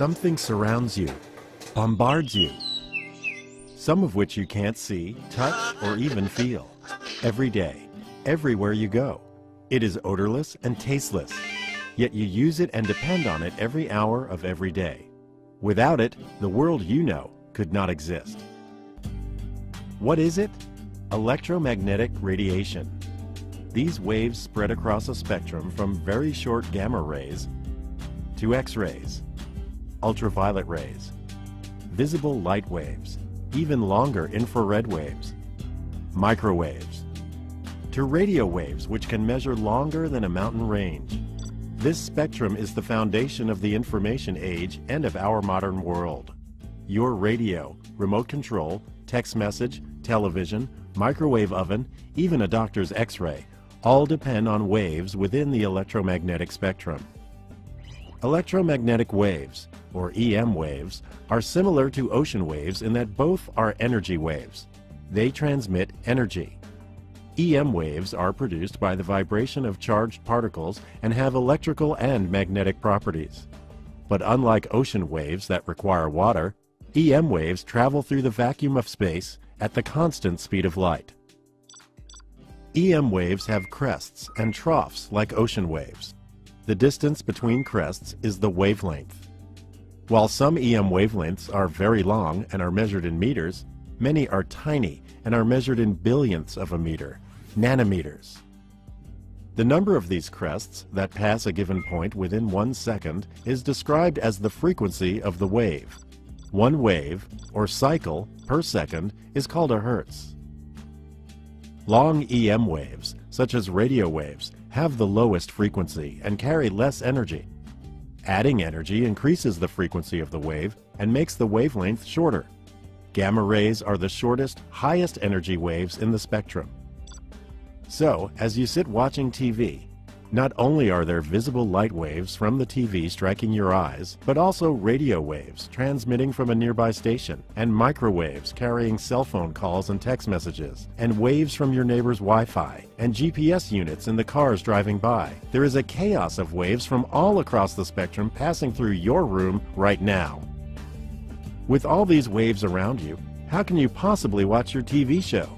something surrounds you, bombards you, some of which you can't see, touch, or even feel. Every day, everywhere you go. It is odorless and tasteless, yet you use it and depend on it every hour of every day. Without it, the world you know could not exist. What is it? Electromagnetic radiation. These waves spread across a spectrum from very short gamma rays to X-rays, ultraviolet rays, visible light waves, even longer infrared waves, microwaves, to radio waves which can measure longer than a mountain range. This spectrum is the foundation of the information age and of our modern world. Your radio, remote control, text message, television, microwave oven, even a doctor's x-ray, all depend on waves within the electromagnetic spectrum. Electromagnetic waves, or EM waves, are similar to ocean waves in that both are energy waves. They transmit energy. EM waves are produced by the vibration of charged particles and have electrical and magnetic properties. But unlike ocean waves that require water, EM waves travel through the vacuum of space at the constant speed of light. EM waves have crests and troughs like ocean waves. The distance between crests is the wavelength. While some EM wavelengths are very long and are measured in meters, many are tiny and are measured in billionths of a meter, nanometers. The number of these crests that pass a given point within one second is described as the frequency of the wave. One wave, or cycle, per second is called a hertz. Long EM waves, such as radio waves, have the lowest frequency and carry less energy. Adding energy increases the frequency of the wave and makes the wavelength shorter. Gamma rays are the shortest, highest energy waves in the spectrum. So, as you sit watching TV, not only are there visible light waves from the TV striking your eyes, but also radio waves transmitting from a nearby station, and microwaves carrying cell phone calls and text messages, and waves from your neighbor's Wi-Fi, and GPS units in the cars driving by. There is a chaos of waves from all across the spectrum passing through your room right now. With all these waves around you, how can you possibly watch your TV show?